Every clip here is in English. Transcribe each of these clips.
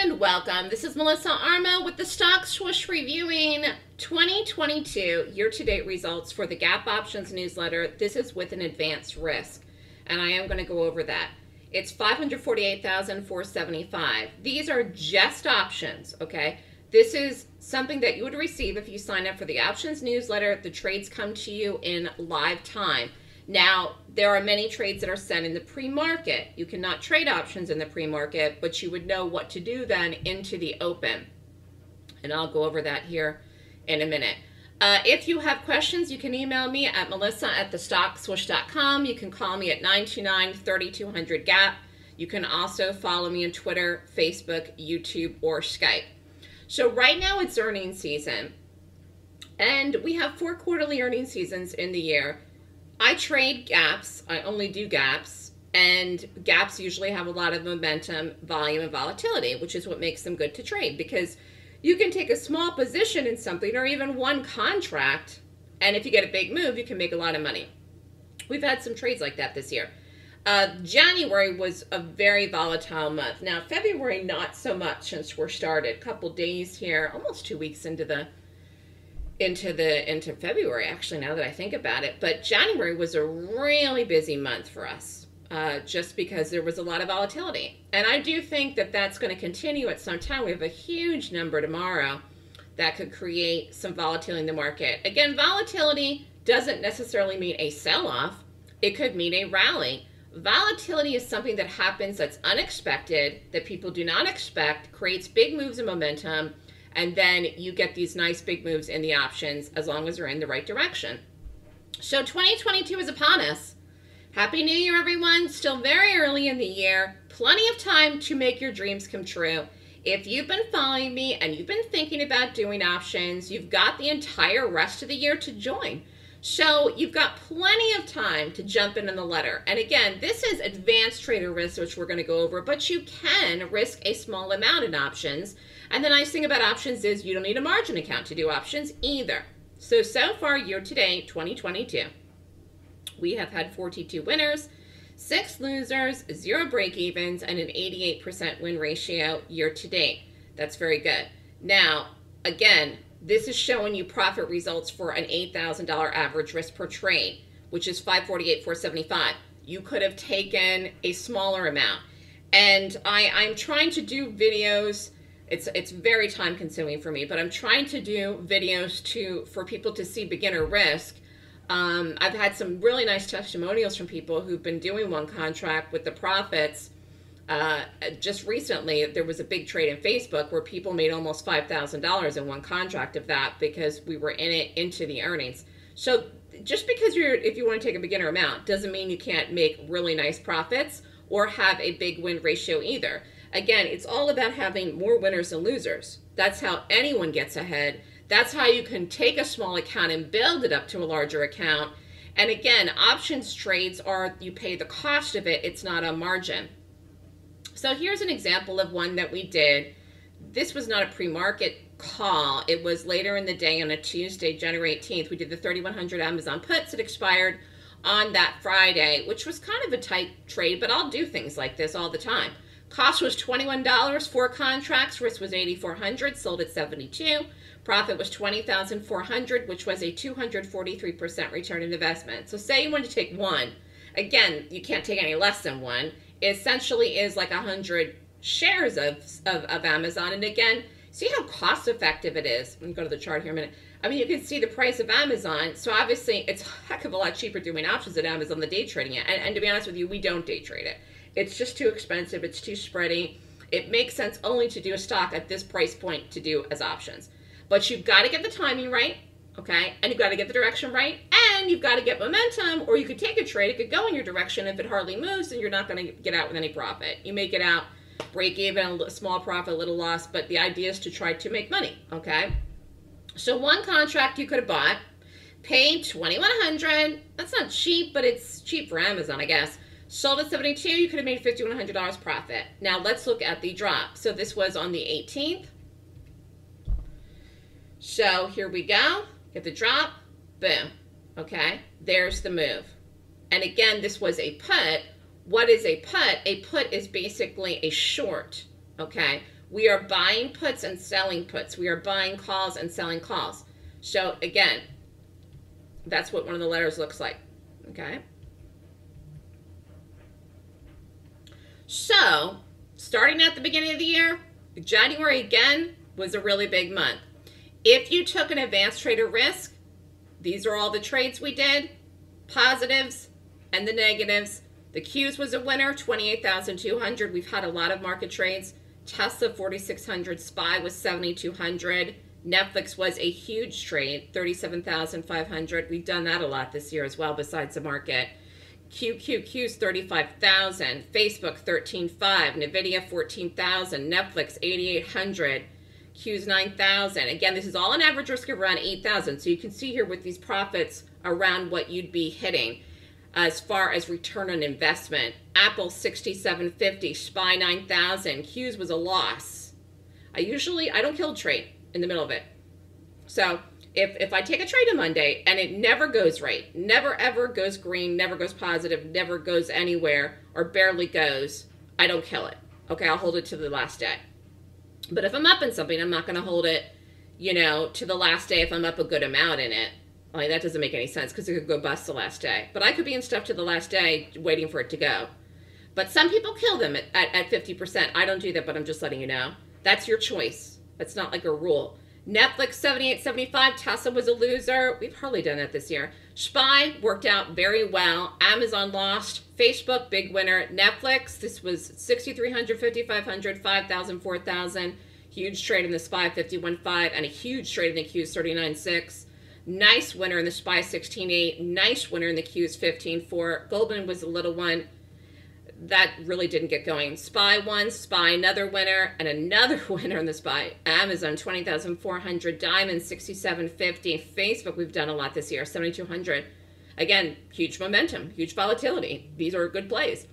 and welcome. This is Melissa Armo with the Stock Swoosh reviewing 2022 year-to-date results for the Gap Options newsletter. This is with an advanced risk, and I am going to go over that. It's 548,475. These are just options, okay? This is something that you would receive if you sign up for the options newsletter. The trades come to you in live time. Now, there are many trades that are sent in the pre-market. You cannot trade options in the pre-market, but you would know what to do then into the open. And I'll go over that here in a minute. Uh, if you have questions, you can email me at melissa at thestockswoosh.com. You can call me at 929-3200-GAP. You can also follow me on Twitter, Facebook, YouTube, or Skype. So right now it's earnings season. And we have four quarterly earnings seasons in the year. I trade gaps. I only do gaps. And gaps usually have a lot of momentum, volume, and volatility, which is what makes them good to trade because you can take a small position in something or even one contract. And if you get a big move, you can make a lot of money. We've had some trades like that this year. Uh, January was a very volatile month. Now, February, not so much since we're started. A couple days here, almost two weeks into the into the into February actually now that I think about it. But January was a really busy month for us uh, just because there was a lot of volatility. And I do think that that's going to continue at some time. We have a huge number tomorrow that could create some volatility in the market. Again volatility doesn't necessarily mean a sell-off. It could mean a rally. Volatility is something that happens that's unexpected that people do not expect creates big moves and momentum and then you get these nice big moves in the options as long as they're in the right direction. So 2022 is upon us. Happy New Year, everyone. Still very early in the year. Plenty of time to make your dreams come true. If you've been following me and you've been thinking about doing options, you've got the entire rest of the year to join. So you've got plenty of time to jump in on the letter. And again, this is advanced trader risk, which we're going to go over, but you can risk a small amount in options and the nice thing about options is you don't need a margin account to do options either. So, so far year to date, 2022, we have had 42 winners, six losers, zero break evens, and an 88% win ratio year to date. That's very good. Now, again, this is showing you profit results for an $8,000 average risk per trade, which is 548, 475. You could have taken a smaller amount. And I, I'm trying to do videos it's it's very time consuming for me but i'm trying to do videos to for people to see beginner risk. Um, i've had some really nice testimonials from people who've been doing one contract with the profits. Uh, just recently there was a big trade in facebook where people made almost $5000 in one contract of that because we were in it into the earnings. So just because you're if you want to take a beginner amount doesn't mean you can't make really nice profits or have a big win ratio either Again, it's all about having more winners than losers. That's how anyone gets ahead. That's how you can take a small account and build it up to a larger account. And again, options trades are you pay the cost of it, it's not a margin. So here's an example of one that we did. This was not a pre-market call. It was later in the day on a Tuesday, January 18th. We did the 3100 Amazon puts. It expired on that Friday, which was kind of a tight trade, but I'll do things like this all the time. Cost was $21 for contracts. Risk was 8400 sold at 72 Profit was 20400 which was a 243% return on investment. So say you wanted to take one. Again, you can't take any less than one. It essentially is like 100 shares of, of, of Amazon. And again, see how cost effective it is. Let me go to the chart here a minute. I mean, you can see the price of Amazon. So obviously, it's a heck of a lot cheaper doing options at Amazon than day trading it. And, and to be honest with you, we don't day trade it. It's just too expensive. It's too spready. It makes sense only to do a stock at this price point to do as options. But you've got to get the timing right, okay? And you've got to get the direction right, and you've got to get momentum, or you could take a trade. It could go in your direction. If it hardly moves, then you're not going to get out with any profit. You may get out, break even, a small profit, a little loss, but the idea is to try to make money, okay? So one contract you could have bought, paid 2100 That's not cheap, but it's cheap for Amazon, I guess. Sold at 72, you could have made $5,100 profit. Now let's look at the drop. So this was on the 18th. So here we go. Get the drop. Boom. Okay. There's the move. And again, this was a put. What is a put? A put is basically a short. Okay. We are buying puts and selling puts. We are buying calls and selling calls. So again, that's what one of the letters looks like. Okay. So, starting at the beginning of the year, January again was a really big month. If you took an advanced trader risk, these are all the trades we did, positives and the negatives. The Qs was a winner, 28,200. We've had a lot of market trades. Tesla 4600, SPY was 7200. Netflix was a huge trade, 37,500. We've done that a lot this year as well besides the market. QQQ's 35,000, Facebook 13.5, Nvidia 14,000, Netflix 8,800, Q's 9,000. Again, this is all an average risk of around 8,000. So you can see here with these profits around what you'd be hitting uh, as far as return on investment. Apple 6750, SPY 9000, Q's was a loss. I usually, I don't kill trade in the middle of it. So if, if I take a trade on Monday and it never goes right, never ever goes green, never goes positive, never goes anywhere, or barely goes, I don't kill it. Okay, I'll hold it to the last day. But if I'm up in something, I'm not going to hold it, you know, to the last day if I'm up a good amount in it. Like, that doesn't make any sense because it could go bust the last day. But I could be in stuff to the last day waiting for it to go. But some people kill them at, at, at 50%. I don't do that, but I'm just letting you know. That's your choice. That's not like a rule. Netflix 7875, Tesla was a loser. We've hardly done that this year. SPY worked out very well. Amazon lost. Facebook, big winner. Netflix, this was 6,300, 5,500, 5,000, 4,000. Huge trade in the SPY 51.5 and a huge trade in the Qs 39.6. Nice winner in the SPY 16.8. Nice winner in the Qs 15.4. Goldman was a little one that really didn't get going. Spy one, Spy another winner, and another winner in the Spy. Amazon 20,400, Diamond 6750, Facebook we've done a lot this year 7,200. Again, huge momentum, huge volatility. These are good plays.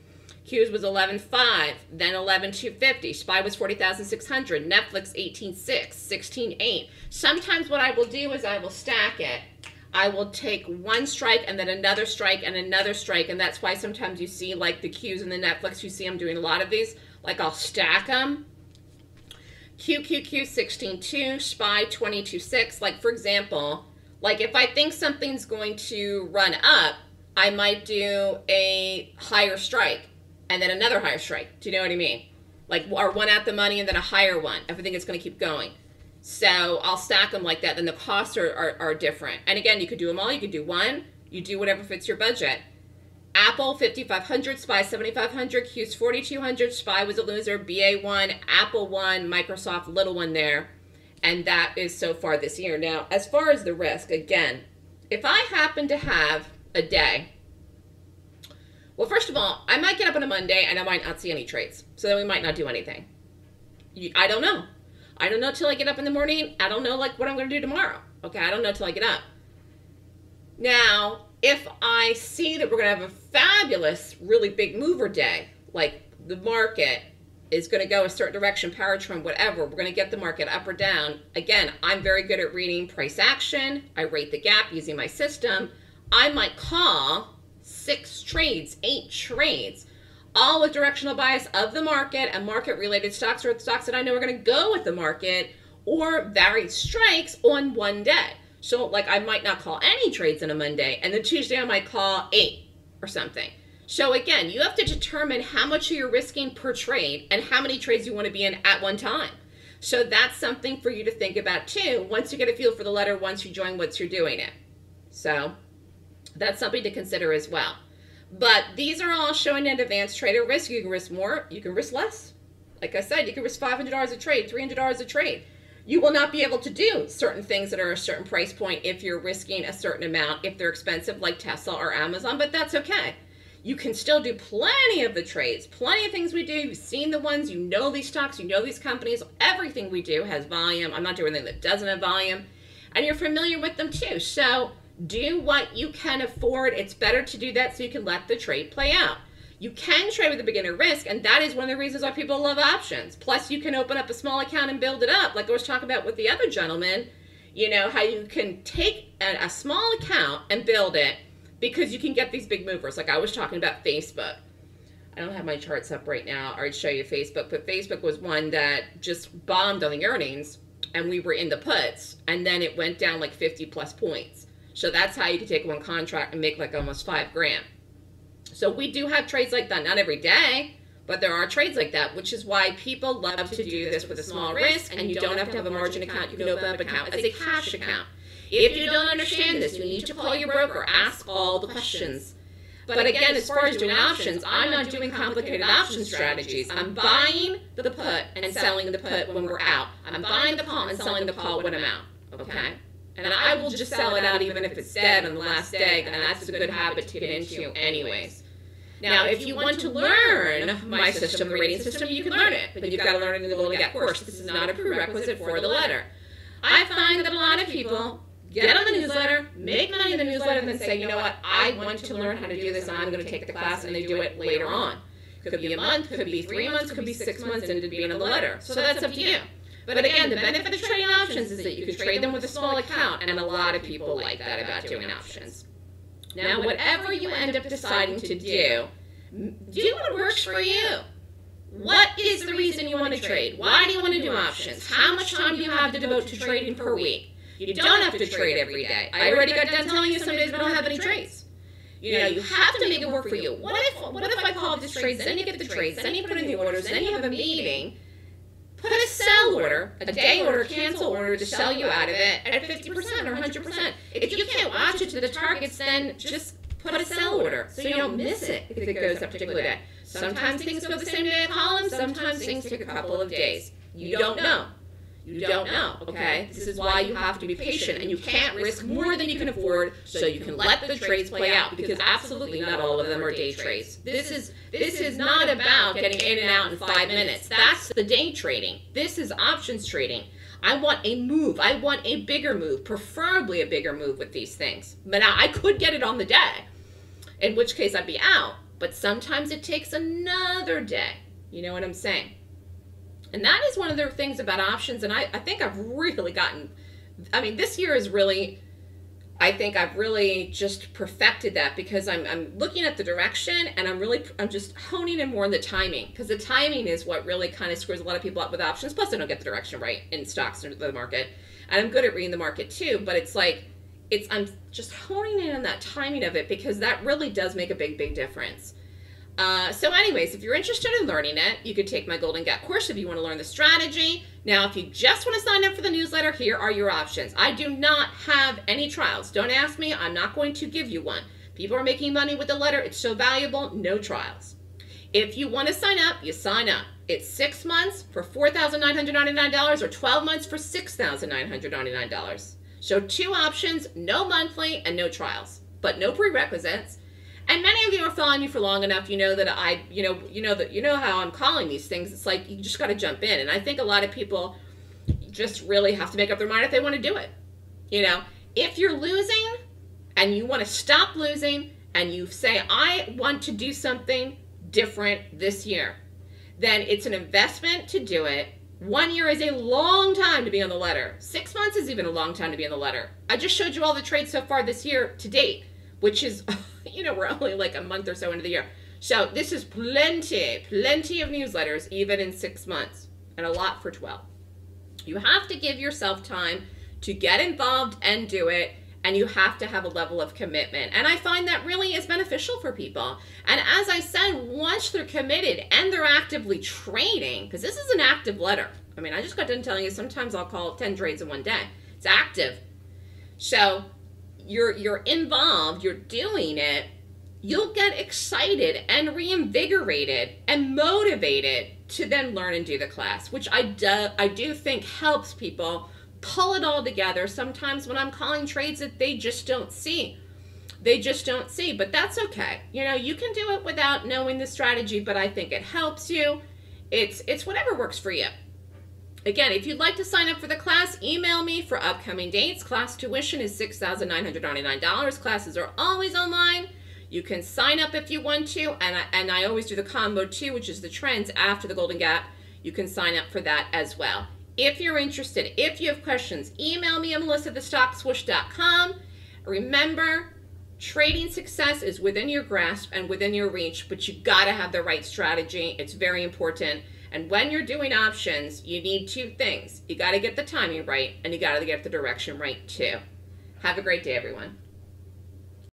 Q's was 11.5, then 11.250. Spy was 40,600. Netflix 18.6, 16.8. Sometimes what I will do is I will stack it I will take one strike and then another strike and another strike. And that's why sometimes you see like the Qs in the Netflix, you see I'm doing a lot of these. Like I'll stack them. QQQ 16.2, SPY 22.6. Like for example, like if I think something's going to run up, I might do a higher strike and then another higher strike. Do you know what I mean? Like, or one at the money and then a higher one if I think it's going to keep going. So I'll stack them like that. Then the costs are, are, are different. And again, you could do them all. You could do one. You do whatever fits your budget. Apple 5500, SPY 7500, Q's 4200, SPY was a loser, BA1, Apple 1, Microsoft, little one there. And that is so far this year. Now, as far as the risk, again, if I happen to have a day, well, first of all, I might get up on a Monday and I might not see any trades. So then we might not do anything. I don't know. I don't know till I get up in the morning. I don't know like what I'm going to do tomorrow. Okay, I don't know till I get up. Now, if I see that we're going to have a fabulous, really big mover day, like the market is going to go a certain direction, power trend, whatever, we're going to get the market up or down. Again, I'm very good at reading price action. I rate the gap using my system. I might call six trades, eight trades all with directional bias of the market and market related stocks or stocks that I know are going to go with the market or varied strikes on one day. So, like, I might not call any trades on a Monday, and then Tuesday I might call eight or something. So, again, you have to determine how much you're risking per trade and how many trades you want to be in at one time. So, that's something for you to think about too once you get a feel for the letter, once you join what you're doing it. So, that's something to consider as well. But these are all showing an advanced trader risk. You can risk more, you can risk less. Like I said, you can risk $500 a trade, $300 a trade. You will not be able to do certain things that are a certain price point if you're risking a certain amount, if they're expensive like Tesla or Amazon, but that's okay. You can still do plenty of the trades, plenty of things we do. You've seen the ones, you know these stocks, you know these companies. Everything we do has volume. I'm not doing anything that doesn't have volume. And you're familiar with them too. So do what you can afford. It's better to do that so you can let the trade play out. You can trade with a beginner risk, and that is one of the reasons why people love options. Plus, you can open up a small account and build it up, like I was talking about with the other gentleman. You know, how you can take a, a small account and build it because you can get these big movers, like I was talking about Facebook. I don't have my charts up right now, I'd show you Facebook, but Facebook was one that just bombed on the earnings and we were in the puts and then it went down like 50 plus points. So that's how you could take one contract and make like almost five grand. So we do have trades like that, not every day, but there are trades like that, which is why people love to do this with a small risk and you don't have to have a margin account. You can open up an account as a cash account. If you don't understand this, you need to call your broker, ask all the questions but again, as far as doing options, I'm not doing complicated option strategies. I'm buying the put and selling the put when we're out. I'm buying the call and selling the call when I'm out. Okay? And I will just sell it out even if it's dead on the last day, and that's a good habit to get into anyways. Now, if you want to learn my system, the rating system, you can learn it, but you've got to learn it in the Golden Gap course. This is not a prerequisite for the letter. I find that a lot of people get on the newsletter, make money in the newsletter, and then say, you know what, I want to learn how to do this, and I'm going to take the class, and they do it later on. Could be a month, could be three months, could be six months into being the letter. So that's up to you. But again, the benefit of trading options is that you can trade them with a small account, and a lot of people like that about doing options. Now, whatever you end up deciding to do, do what works for you. What is the reason you want to trade? Why do you want to do options? How much time do you have to devote to trading per week? You don't have to trade every day. I already got done telling you some days we don't have any trades. You know, you have to make it work for you. What if what if I call this trades, then you get the trades, then you put in the orders, then you have a meeting, put a sell order, a day order, cancel order to sell you out of it at 50% or 100%. If you can't watch it to the targets, then just put a sell order so you don't miss it if it goes up a particular day. Sometimes things go the same day call them, sometimes things take a couple of days. You don't know. You don't know, okay? This is why you have to be patient and you can't risk more than you can afford so you can let the trades play out because absolutely not all of them are day trades. This is this is not about getting in and out in 5 minutes. That's the day trading. This is options trading. I want a move. I want a bigger move, preferably a bigger move with these things. But now I could get it on the day, in which case I'd be out. But sometimes it takes another day. You know what I'm saying? And that is one of the things about options. And I, I think I've really gotten, I mean, this year is really, I think I've really just perfected that because I'm, I'm looking at the direction and I'm really, I'm just honing in more on the timing because the timing is what really kind of screws a lot of people up with options. Plus, I don't get the direction right in stocks or the market. And I'm good at reading the market too, but it's like, it's, I'm just honing in on that timing of it because that really does make a big, big difference. Uh, so anyways, if you're interested in learning it, you could take my Golden Gap course if you want to learn the strategy. Now, if you just want to sign up for the newsletter, here are your options. I do not have any trials. Don't ask me. I'm not going to give you one. People are making money with the letter. It's so valuable. No trials. If you want to sign up, you sign up. It's six months for $4,999 or 12 months for $6,999. So two options, no monthly and no trials, but no prerequisites. And many of you are following me for long enough. You know that I, you know, you know that you know how I'm calling these things. It's like you just got to jump in, and I think a lot of people just really have to make up their mind if they want to do it. You know, if you're losing and you want to stop losing, and you say I want to do something different this year, then it's an investment to do it. One year is a long time to be on the letter. Six months is even a long time to be on the letter. I just showed you all the trades so far this year to date, which is you know, we're only like a month or so into the year. So this is plenty, plenty of newsletters, even in six months, and a lot for 12. You have to give yourself time to get involved and do it, and you have to have a level of commitment. And I find that really is beneficial for people. And as I said, once they're committed and they're actively trading, because this is an active letter. I mean, I just got done telling you sometimes I'll call 10 trades in one day. It's active. So you're you're involved, you're doing it, you'll get excited and reinvigorated and motivated to then learn and do the class, which I do I do think helps people pull it all together. Sometimes when I'm calling trades that they just don't see. They just don't see, but that's okay. You know, you can do it without knowing the strategy, but I think it helps you. It's it's whatever works for you. Again, if you'd like to sign up for the class, email me for upcoming dates. Class tuition is $6,999. Classes are always online. You can sign up if you want to, and I, and I always do the combo too, which is the trends after the Golden Gap. You can sign up for that as well. If you're interested, if you have questions, email me at melissa at thestockswoosh.com. Remember, Trading success is within your grasp and within your reach, but you got to have the right strategy. It's very important. And when you're doing options, you need two things. You got to get the timing right and you got to get the direction right too. Have a great day, everyone.